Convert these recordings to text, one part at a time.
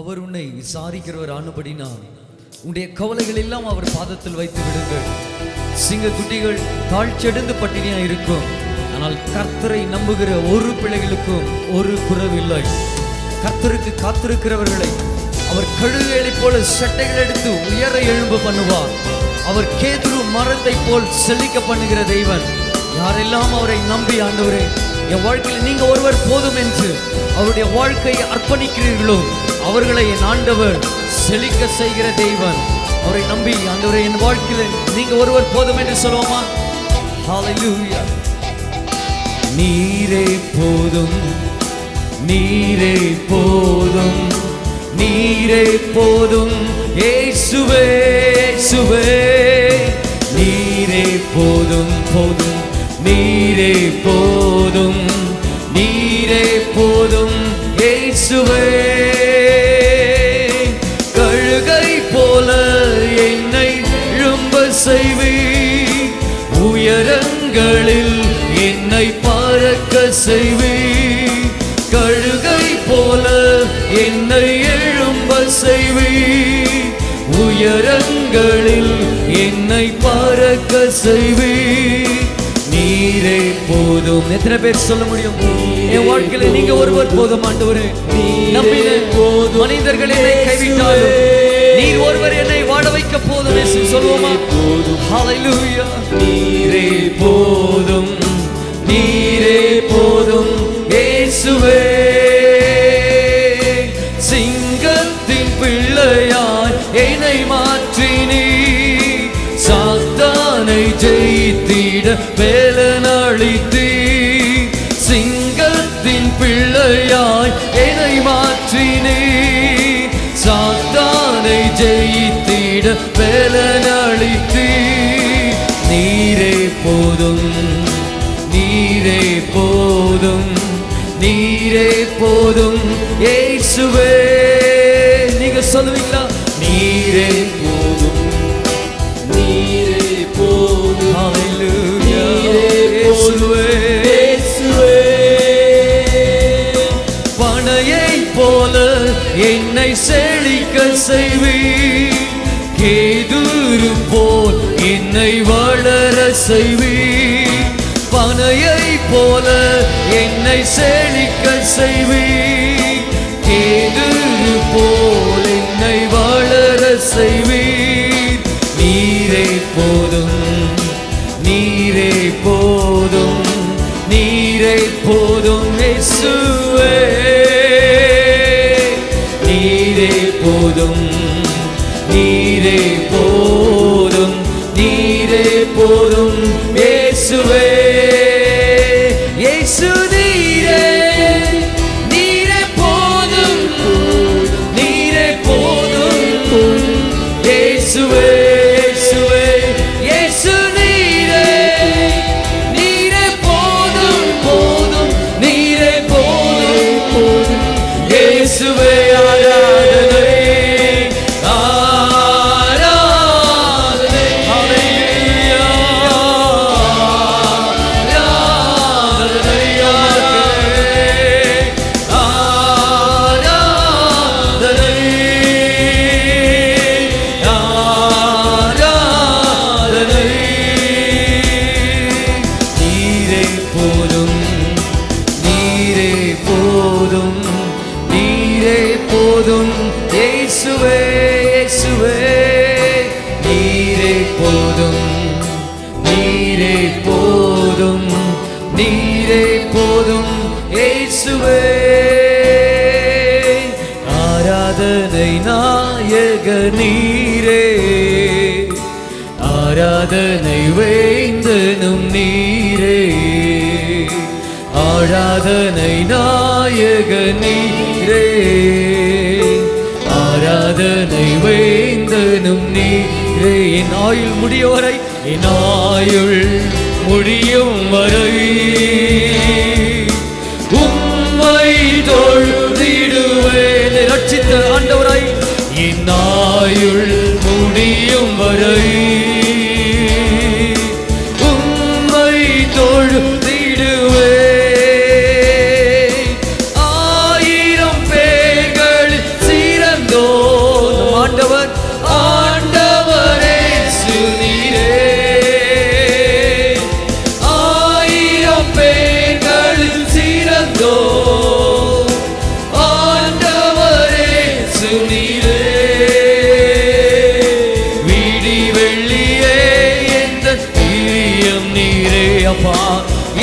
அவர் உன்னை விசாரிக்கிறவர் ஆனபடினால் உன்னுடைய கவலைகள் எல்லாம் அவர் பாதத்தில் வைத்து விடுங்கள். சிங்க குட்டிகள் தாழ்ச்செடுந்து பட்டினியா இருக்கும். ஆனால் கர்த்தரை நம்புகிற ஒரு பிள்ளைகளுக்கும் ஒரு குறவில்லை. கர்த்தருக்கு காத்திருக்கிறவர்களை அவர் கழுகுகளைப் போல சட்டைகள் எடுத்து உயர எழும்பு பண்ணுவார். அவர் கேதுரு மரத்தை போல் செழிக்க பண்ணுகிற தெய்வன் யாரெல்லாம் அவரை நம்பி ஆண்டவரே என் வாழ்க்கையில் நீங்க ஒருவர் போதும் என்று அவருடைய வாழ்க்கையை அர்ப்பணிக்கிறீர்களோ அவர்களை என் ஆண்டவர் செழிக்க செய்கிற தெய்வன் அவரை நம்பி ஆண்டவரே என் வாழ்க்கையில் நீங்க ஒருவர் போதும் என்று சொல்லுவோமா? நீரே போதும் நீரே போதும் நீரே போதும். ஏசுவே சுவே நீரே போதும் போதும். நீரே போதும் நீரே போதும் ஏசுவே. கழுகை போல என்னை ரொம்ப செய்வீர் உயரங்களில் என்னை பறக்க செய்வீர் கழுகை போல என்னை எழும்ப செய்வீர் உயரங்களில் என்னை பறக்க செய்வீர் நீரே போதும். எத்தனை பேர் சொல்ல முடியும்? என் வாழ்க்கையில நீங்க ஒருவர் போதும் ஆண்டவரே. நம்பின போதும். மனிதர்கள் என்னை கைவிட்டாலும் நீர் ஒருவர் என்னை வாழ வைக்க போதும் சொல்வோமா ஹalleluya. நீரே போதும். நீரே போதும். இயேசுவே. சிங்கத்தின் பிள்ளையாய் என்னை மாற்றினீ சாத்தானை ஜெயித்திட வேலனளித்தீ. சிங்கத்தின் பிள்ளையாய் என்னை மாற்றினீ. சாத்தானை ஜெயித்திட வேலனளித்தீ. நீரே போதும் நீரே போதும் நீரே போதும். ஏசுவே என்னை வளர செய்வீர் பனையை போல என்னை செழிக்க செய்வீர் கேது போல் என்னை வளர செய்வீர் போதும். பேசுவே போதும். இயேசுவே இயேசுவே நீரே போதும். நீரே போதும். நீரே போதும். இயேசுவே ஆராதனை நாயக நீரே. ஆராதனை வேந்தனும் நீரே. ஆராதனை நாயக நீரே. அதனை வேந்தனும் நீரே. என் ஆயுள் முடியும் வரை என் ஆயுள் முடியும் வரை. உம்மை தொழுதிடுவேன் ரட்சித்த ஆண்டவராய். என் ஆயுள் முடியும் வரை. உம்மை தொழுதிடுவேன் அப்பா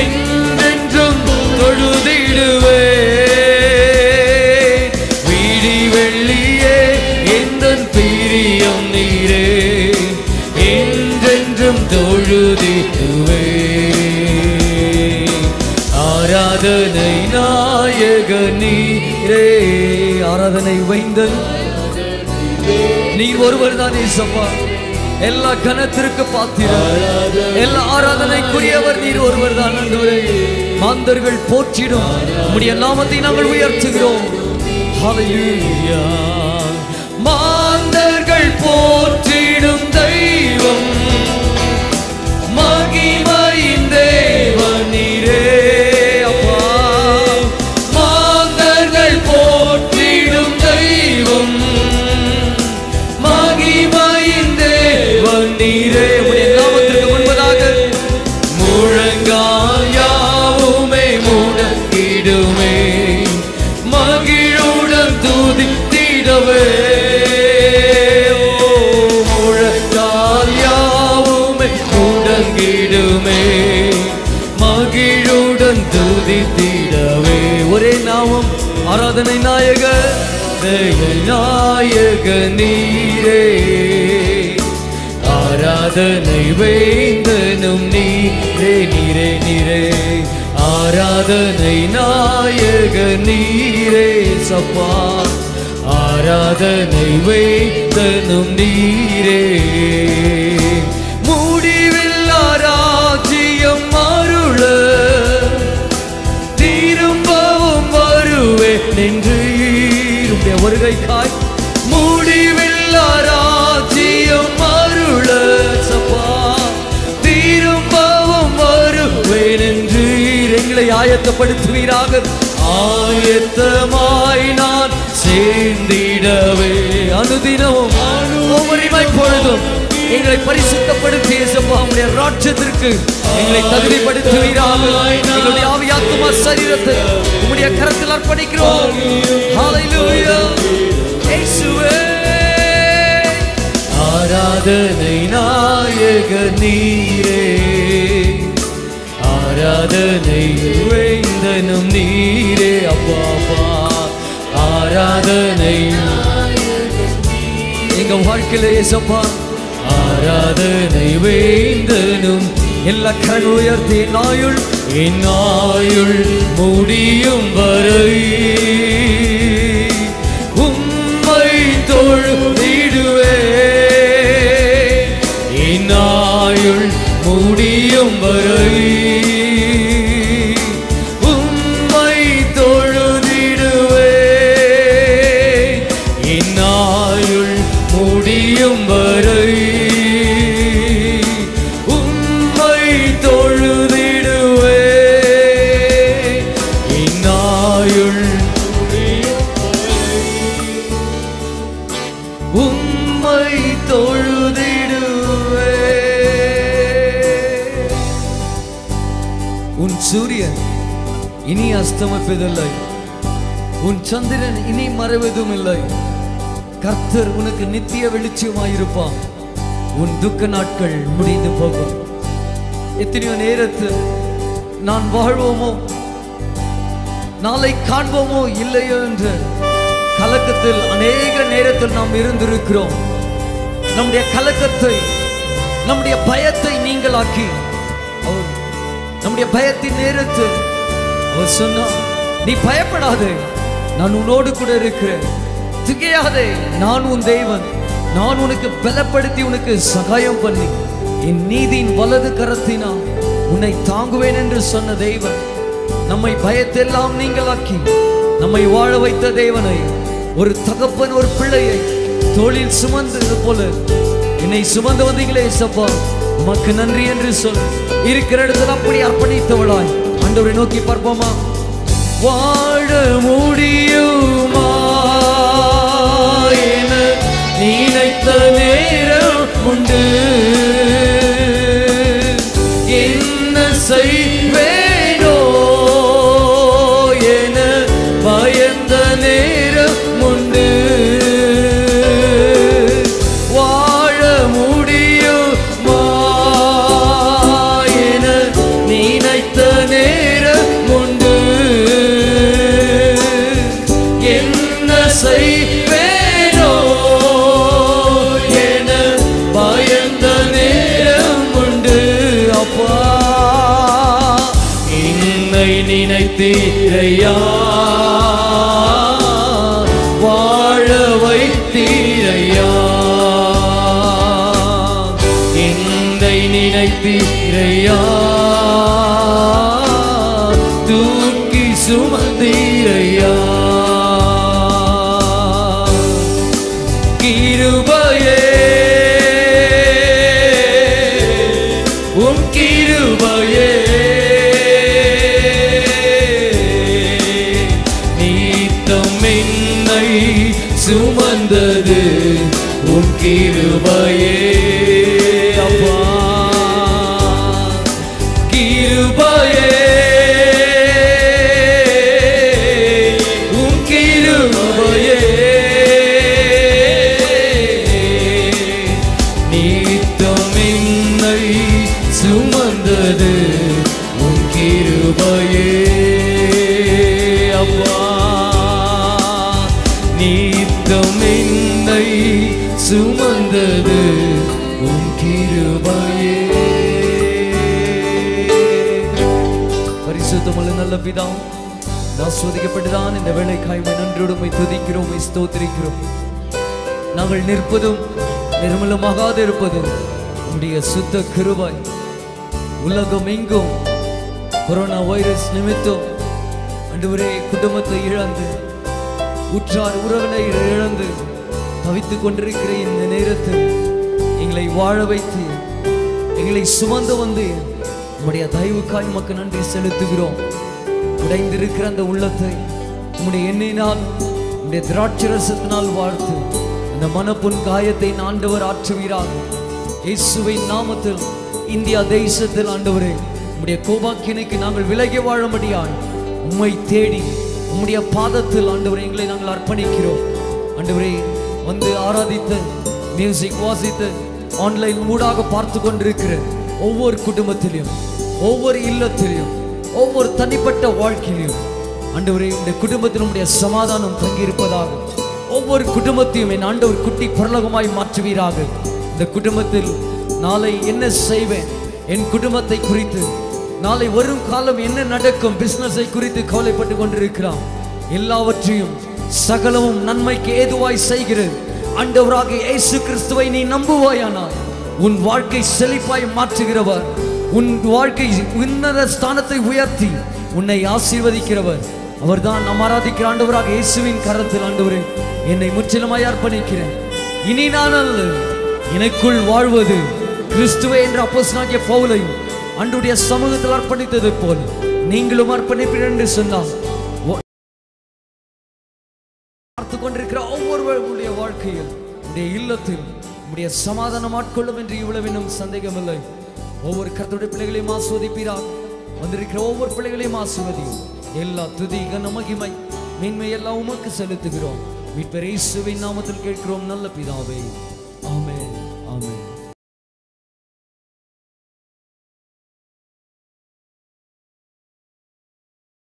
என்றென்றும் தொழுதிடுவே வீடி வெள்ளியே எந்த பிரியம் நீரே. என்றென்றும் தொழுதிடுவே ஆராதனை நாயக நீரே. ஆராதனை வைந்தல் நீ ஒருவர் தான் ஏசப்பா. எல்லா கணத்திற்கு பாத்திரம். எல்லா ஆராதனைக்குரியவர் நீர் ஒருவர் தான் மாந்தர்கள் போற்றிடும். உடைய நாமத்தை நாங்கள் உயர்த்துகிறோம். மாந்தர்கள் போற்றிடும் தெய்வம். மகிழுடன் துதித்திடவே. ஒரே நாமம் ஆராதனை நாயக நாயக நீரே. ஆராதனை வேந்தனும் நீரே நீரே நீரே. ஆராதனை நாயக நீரே சப்பா. ஆராதனை வைத்தனும் நீரே. என்று உடைய வருகைக்காய் முடிவில்லா ராஜ்யம் அருள சப்பா. திரும்பவும் வருவேன் என்று எங்களை ஆயத்தப்படுத்துவீராக. ஆயத்தமாய் நான் சேர்ந்திடவே. அனுதினமும் ஒவ்வொருமை பொழுதும் எங்களை பரிசுத்தப்படுத்தி இயேசுப்பா உம்முடைய ராட்சத்திற்கு எங்களை தகுதிப்படுத்துவீராக. எங்களுடைய ஆவியாத்மா சரீரத்தை உம்முடைய கரத்தில் அர்ப்பணிக்கிறோம். ஹalleluya இயேசுவே. ஆராதனை நாயக நீரே ஆராதனை வேந்தனும் நீரே அப்பாப்பா ஆராதனை. எங்க வாழ்க்கையில் ஏசப்பா ஆராதனை வேந்தனும் எல்லா கண் உயர்த்தி நாயுள் என் ஆயுள் முடியும் வரை. உம்மை தொழுதிடுவே என் ஆயுள் உன் சூரியன் இனி அஸ்தமிப்பதில்லை. உன் சந்திரன் இனி மறைவதும் இல்லை கர்த்தர் உனக்கு நித்திய வெளிச்சமாயிருப்பான் உன் துக்க நாட்கள் முடிந்து போகும். எத்தனையோ நேரத்தில் நான் வாழ்வோமோ? நாளை காண்போமோ? இல்லையோ என்று கலக்கத்தில் அநேக நேரத்தில் நாம் இருந்திருக்கிறோம். நம்முடைய கலக்கத்தை நம்முடைய பயத்தை நீங்களாக்கி அவர் நம்முடைய பயத்தின் நேரத்தில் அவர் சொன்னார் நீ பயப்படாதே நான் உன்னோடு கூட இருக்கிறேன். திகையாதே நான் உன் தெய்வன் நான் உனக்கு பலப்படுத்தி உனக்கு சகாயம் பண்ணி என் நீதியின் வலது கரத்தினால் உன்னை தாங்குவேன் என்று சொன்ன தெய்வன் நம்மை பயத்தெல்லாம் நீங்களாக்கி நம்மை வாழ வைத்த தேவனை ஒரு தகப்பன் ஒரு பிள்ளையை தோளில் சுமந்தது போல என்னை சுமந்து வந்தீங்களே சப்பா. உமக்கு நன்றி என்று சொல். இருக்கிற இடத்துல அப்படி அர்ப்பணித்தவளாய். ஆண்டவரை நோக்கி பார்ப்போமா? வாழ முடியுமா? நினைத்தனே நினைத்தீரையா? வாழ வைத்தீரையா? என்னை நினைத்தீரையா? தூக்கி சுமந்தீரையா? கிருபையே உன் கிருபையே உம் கிருபையே அப்பா பரிசுத்தமுள்ள நான் சோதிக்கப்பட்டுதான் இந்த வேலைக்காய் நன்றோடு துதிக்கிறோம் ஸ்தோத்திரிக்கிறோம். நாங்கள் நிற்பதும் நிர்மலமாகாது இருப்பதும் உடைய சுத்த கிருவாய் உலகம் எங்கும் கொரோனா வைரஸ் நிமித்தம் அன்றுவரே குடும்பத்தை இழந்து உற்றார் உறவினை இழந்து தவித்துக் கொண்டிருக்கிற இந்த நேரத்தில் எங்களை வாழ வைத்து எங்களை சுமந்து வந்து உங்களுடைய தயவுக்காய் மக்கள் நன்றி செலுத்துகிறோம். உடைந்திருக்கிற அந்த உள்ளத்தை உம்முடைய எண்ணினால் உடைய திராட்சரசத்தினால் வாழ்த்து. அந்த மனப்புண் காயத்தை ஆண்டவர் ஆற்றுவீராக. இயேசுவின் நாமத்தில் இந்தியா தேசத்தில் ஆண்டவரே உம்முடைய கோபாக்கினைக்கு நாங்கள் விலகி வாழும்படியால் உம்மை தேடி உம்முடைய பாதத்தில் ஆண்டவரே எங்களை நாங்கள் அர்ப்பணிக்கிறோம். ஆண்டவரே வந்து ஆராதித்து மியூசிக் வாசித்து ஆன்லைன் மூடாக பார்த்து கொண்டிருக்கிற ஒவ்வொரு குடும்பத்திலையும் ஒவ்வொரு இல்லத்திலையும் ஒவ்வொரு தனிப்பட்ட வாழ்க்கையிலும் ஆண்டவரே இந்த குடும்பத்தினுடைய சமாதானம் தங்கியிருப்பதாக. ஒவ்வொரு குடும்பத்தையும் என் ஆண்டவர் குட்டி பரலகமாய் மாற்றுவீராக. இந்த குடும்பத்தில் நாளை என்ன செய்வேன்? என் குடும்பத்தை குறித்து நாளை வரும் காலம் என்ன நடக்கும்? பிசினஸை குறித்து கவலைப்பட்டு கொண்டிருக்கிறான் எல்லாவற்றையும் சகலமும் நன்மைக்கு ஏதுவாய் செய்கிறது. அண்டவராக இயேசு கிறிஸ்துவை நீ நம்புவாயானால் உன் வாழ்க்கை செழிப்பாய் மாற்றுகிறவர். உன் வாழ்க்கை உன்னத ஸ்தானத்தை உயர்த்தி உன்னை ஆசீர்வதிக்கிறவர். அவர்தான் நம் ஆராதிக்கிற ஆண்டவராக இயேசுவின் கரத்தில் ஆண்டவரே என்னை முற்றிலுமாய் அர்ப்பணிக்கிறேன். இனி நான் அல்ல எனக்குள் வாழ்வது கிறிஸ்துவே என்ற அப்போஸ்தலனாகிய பவுலை அன்றுடைய சமூகத்தில் அர்ப்பணித்தது போல் நீங்களும் அர்ப்பணிப்பீர்கள் என்று சொன்னால் பார்த்து கொண்டிருக்கிற ஒவ்வொருவருடைய வாழ்க்கையில் உடைய இல்லத்தில் உடைய சமாதானம் ஆட்கொள்ளும் என்று இவ்வளவினும் சந்தேகமில்லை. ஒவ்வொரு கர்த்தருடைய பிள்ளைகளையும் ஆஸ்வதிப்பீராக. வந்திருக்கிற ஒவ்வொரு பிள்ளைகளையும் ஆசிர்வதியும் எல்லா துதி கன மகிமை மேன்மை எல்லாம் உமக்கு செலுத்துகிறோம். மீட்பர் இயேசுவின் நாமத்தில் கேட்கிறோம் நல்ல பிதாவே.